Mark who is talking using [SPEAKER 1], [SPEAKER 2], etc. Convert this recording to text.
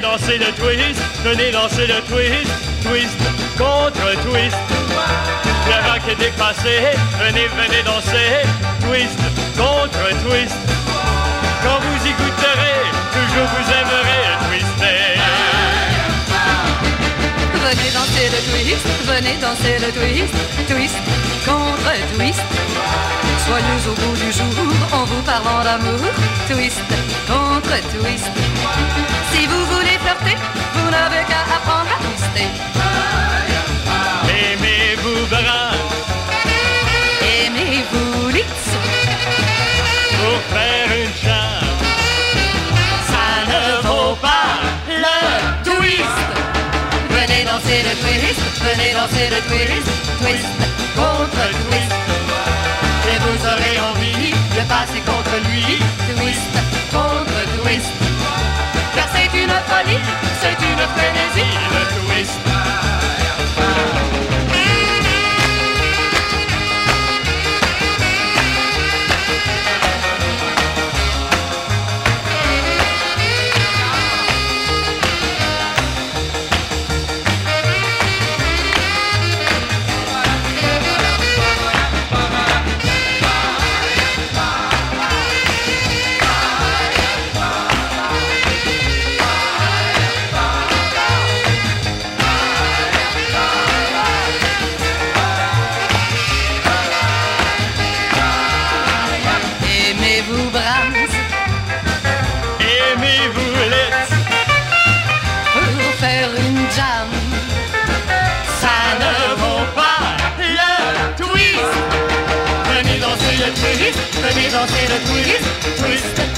[SPEAKER 1] danser le twist, venez danser le twist, twist contre twist. Le rock est dépassé, venez, venez danser, twist contre twist. Quand vous y goûterez, toujours vous aimerez twister.
[SPEAKER 2] Venez danser le twist, venez danser le twist, twist contre twist. Soyeux au bout du jour en vous parlant d'amour, twist contre twist. Si vous danser le twist, twist contre twist.
[SPEAKER 1] Et vous aurez envie
[SPEAKER 2] de passer contre
[SPEAKER 1] danser le twist, twist